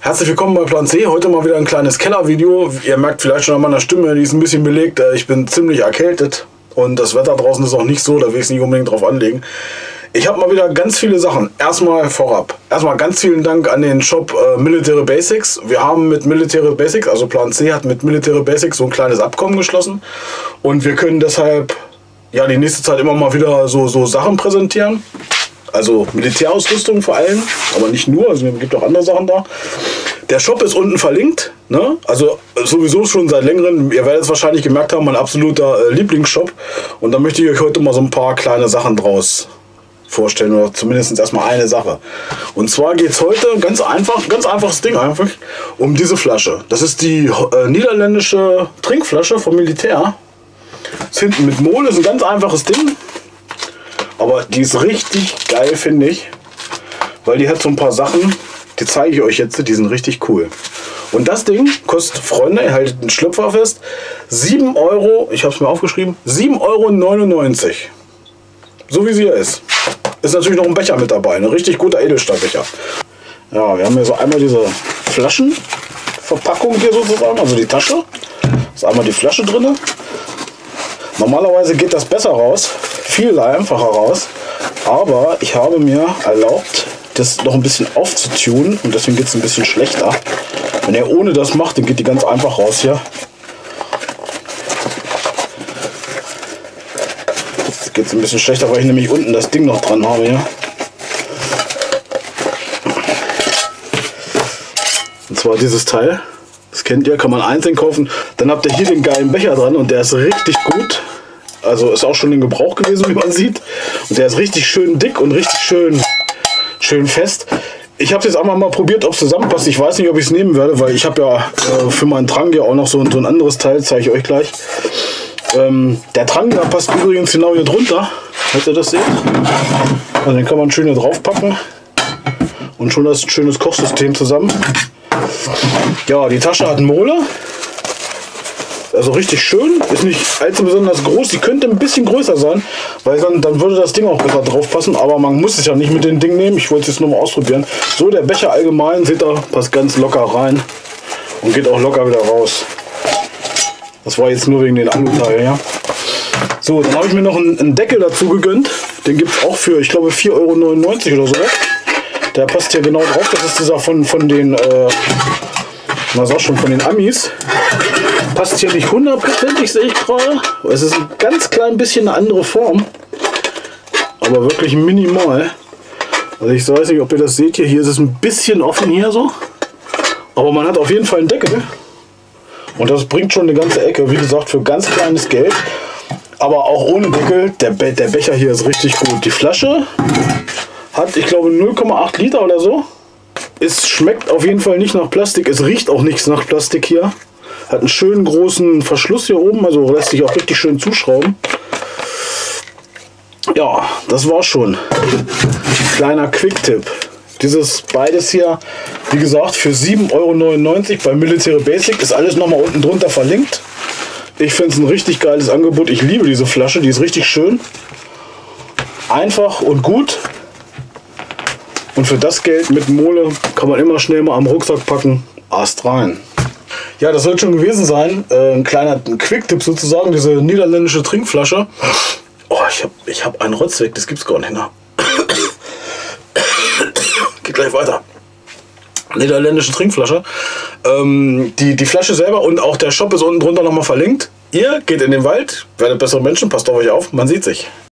Herzlich willkommen bei Plan C. Heute mal wieder ein kleines Kellervideo. Ihr merkt vielleicht schon an meiner Stimme, die ist ein bisschen belegt. Äh, ich bin ziemlich erkältet und das Wetter draußen ist auch nicht so, da will ich es nicht unbedingt drauf anlegen. Ich habe mal wieder ganz viele Sachen. Erstmal vorab. Erstmal ganz vielen Dank an den Shop äh, Military Basics. Wir haben mit Military Basics, also Plan C hat mit Military Basics so ein kleines Abkommen geschlossen. Und wir können deshalb ja die nächste Zeit immer mal wieder so, so Sachen präsentieren. Also Militärausrüstung vor allem, aber nicht nur, also es gibt auch andere Sachen da. Der Shop ist unten verlinkt, ne? also sowieso schon seit längerem, ihr werdet es wahrscheinlich gemerkt haben, mein absoluter äh, Lieblingsshop. Und da möchte ich euch heute mal so ein paar kleine Sachen draus vorstellen oder zumindest erstmal eine Sache. Und zwar geht es heute ganz einfach, ganz einfaches Ding einfach, um diese Flasche. Das ist die äh, niederländische Trinkflasche vom Militär. Ist hinten mit Mole, ist ein ganz einfaches Ding. Aber die ist richtig geil, finde ich. Weil die hat so ein paar Sachen, die zeige ich euch jetzt, die sind richtig cool. Und das Ding kostet, Freunde, ihr haltet den Schlüpfer fest, 7 Euro, ich habe es mir aufgeschrieben, 7,99 Euro. So wie sie hier ist. Ist natürlich noch ein Becher mit dabei, ein richtig guter Edelstahlbecher. Ja, wir haben hier so einmal diese Flaschenverpackung hier sozusagen, also die Tasche. Ist einmal die Flasche drin. Normalerweise geht das besser raus, viel einfacher raus. Aber ich habe mir erlaubt, das noch ein bisschen aufzutunen und deswegen geht es ein bisschen schlechter. Wenn er ohne das macht, dann geht die ganz einfach raus hier. Jetzt geht es ein bisschen schlechter, weil ich nämlich unten das Ding noch dran habe hier. Und zwar dieses Teil. Kennt ihr, kann man einzeln kaufen. Dann habt ihr hier den geilen Becher dran und der ist richtig gut. Also ist auch schon in Gebrauch gewesen, wie man sieht. Und der ist richtig schön dick und richtig schön, schön fest. Ich habe es jetzt einmal mal probiert, ob es zusammenpasst. Ich weiß nicht, ob ich es nehmen werde, weil ich habe ja äh, für meinen Trang ja auch noch so, so ein anderes Teil, zeige ich euch gleich. Ähm, der Trang, da passt übrigens genau hier drunter, falls ihr das seht. Also den kann man schön hier drauf packen. Und schon das ein schönes Kochsystem zusammen. Ja, die Tasche hat einen Mole. Also richtig schön, ist nicht allzu besonders groß. Die könnte ein bisschen größer sein, weil dann, dann würde das Ding auch besser drauf passen. Aber man muss es ja nicht mit dem Ding nehmen. Ich wollte es jetzt nur mal ausprobieren. So, der Becher allgemein, seht ihr, passt ganz locker rein und geht auch locker wieder raus. Das war jetzt nur wegen den Aluteil, ja. So, dann habe ich mir noch einen, einen, Deckel dazu gegönnt. Den gibt es auch für, ich glaube, 4,99 Euro oder so. Der passt hier genau drauf. Das ist dieser von, von den, äh, was auch schon, von den Amis. Passt hier nicht hundertprozentig, sehe ich gerade. Es ist ein ganz klein bisschen eine andere Form. Aber wirklich minimal. Also ich weiß nicht, ob ihr das seht hier. Hier ist es ein bisschen offen hier so. Aber man hat auf jeden Fall einen Deckel. Und das bringt schon eine ganze Ecke. Wie gesagt, für ganz kleines Geld. Aber auch ohne Deckel. Der, Be der Becher hier ist richtig gut. Die Flasche hat, ich glaube, 0,8 Liter oder so. Es schmeckt auf jeden Fall nicht nach Plastik. Es riecht auch nichts nach Plastik hier. Hat einen schönen großen Verschluss hier oben, also lässt sich auch richtig schön zuschrauben. Ja, das war schon. Kleiner Quick-Tipp. Dieses beides hier, wie gesagt, für 7,99 Euro bei Military Basic ist alles nochmal unten drunter verlinkt. Ich finde es ein richtig geiles Angebot. Ich liebe diese Flasche, die ist richtig schön. Einfach und gut. Und für das Geld mit Mole kann man immer schnell mal am Rucksack packen. Ast rein. Ja, das soll schon gewesen sein. Äh, ein kleiner Quick-Tipp sozusagen, diese niederländische Trinkflasche. Oh, ich habe ich hab einen Rotz weg, das gibt's gar nicht mehr. Geht gleich weiter. Niederländische Trinkflasche. Ähm, die, die Flasche selber und auch der Shop ist unten drunter nochmal verlinkt. Ihr geht in den Wald, werdet bessere Menschen, passt auf euch auf, man sieht sich.